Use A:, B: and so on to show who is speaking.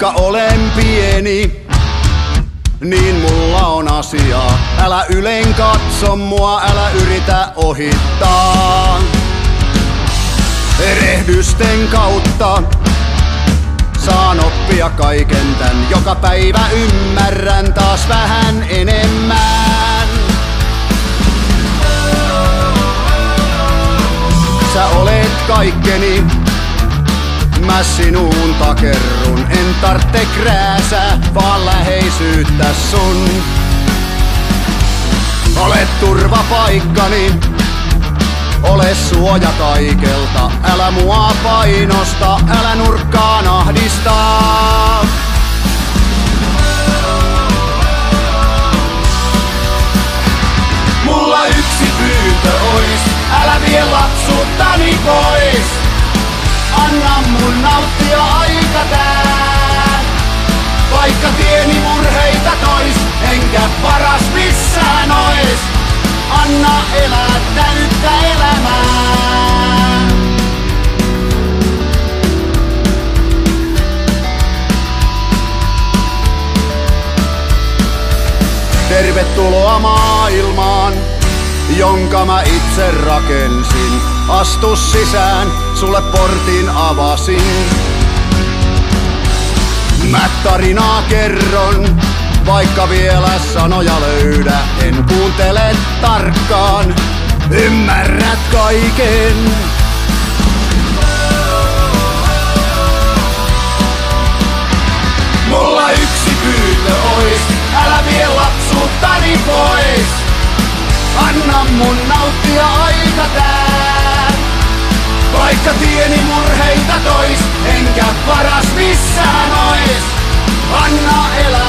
A: Vaikka olen pieni, niin mulla on asiaa. Älä ylen katso mua, älä yritä ohittaa. Erehdysten kautta saan oppia kaiken tän. Joka päivä ymmärrän taas vähän enemmän. Sä olet kaikkeni, mä sinuun takerrun. En tartte krääsää, vaan läheisyyttä sun. Olet turvapaikkani, ole suoja kaikelta. Älä mua painosta, älä nurkkaan ahdistaa. Mulla yksi pyyntö ois, älä vie lapsuuttani pois. Tervetuloa maailmaan, jonka mä itse rakensin. Astu sisään, sulle portin avasin. Mä tarinaa kerron, vaikka vielä sanoja löydä. En kuuntele tarkkaan, ymmärrät kaiken. Lapsuuttani pois. Anna mun nauttia aika tää. Vaikka tieni murheita tois, enkä paras missään ois. Anna elää